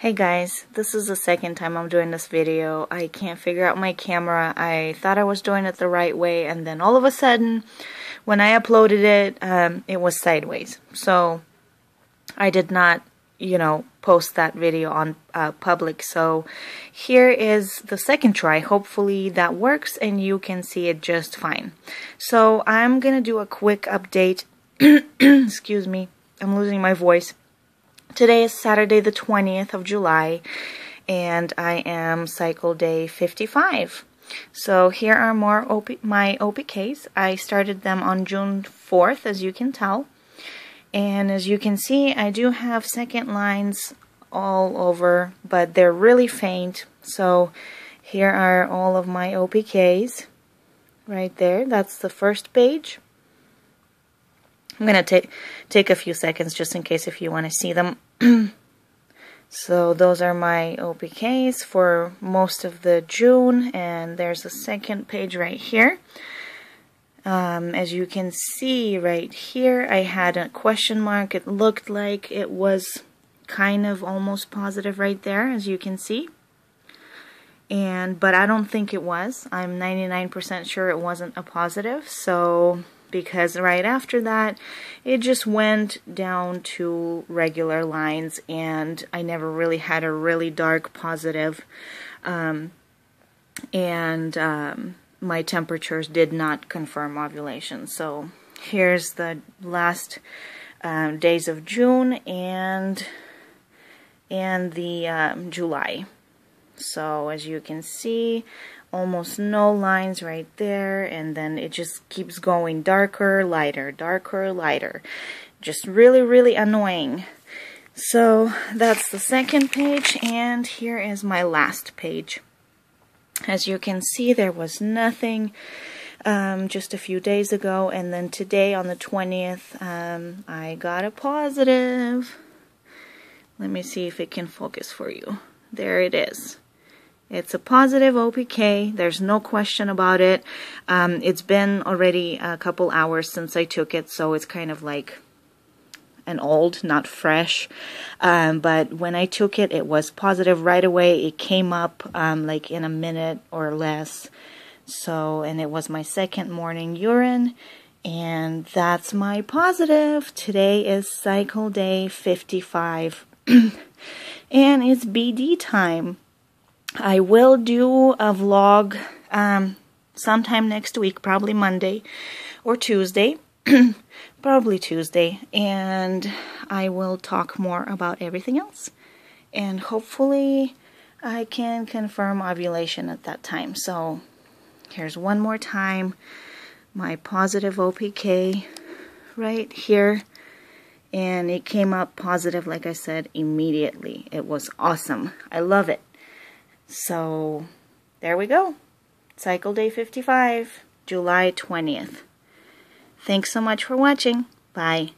Hey guys, this is the second time I'm doing this video. I can't figure out my camera. I thought I was doing it the right way and then all of a sudden when I uploaded it, um, it was sideways. So I did not, you know, post that video on uh, public. So here is the second try. Hopefully that works and you can see it just fine. So I'm going to do a quick update. Excuse me. I'm losing my voice. Today is Saturday the 20th of July and I am cycle day 55. So here are more OP my OPKs. I started them on June 4th as you can tell. And as you can see I do have second lines all over but they're really faint. So here are all of my OPKs right there. That's the first page. I'm going to take take a few seconds just in case if you want to see them. so those are my OPKs for most of the June and there's a second page right here. Um, as you can see right here I had a question mark. It looked like it was kind of almost positive right there as you can see and but I don't think it was. I'm 99% sure it wasn't a positive so because right after that it just went down to regular lines and I never really had a really dark positive um, and um, my temperatures did not confirm ovulation. So here's the last um, days of June and and the um, July so as you can see almost no lines right there and then it just keeps going darker lighter darker lighter. Just really really annoying. So that's the second page and here is my last page. As you can see there was nothing um, just a few days ago and then today on the 20th um, I got a positive. Let me see if it can focus for you. There it is it's a positive OPK. There's no question about it. Um, it's been already a couple hours since I took it, so it's kind of like an old, not fresh. Um, but when I took it, it was positive right away. It came up um, like in a minute or less. So, and it was my second morning urine. And that's my positive. Today is cycle day 55. and it's BD time. I will do a vlog um, sometime next week, probably Monday or Tuesday, probably Tuesday, and I will talk more about everything else. And hopefully I can confirm ovulation at that time. So here's one more time my positive OPK right here. And it came up positive, like I said, immediately. It was awesome. I love it. So there we go. Cycle day 55, July 20th. Thanks so much for watching. Bye.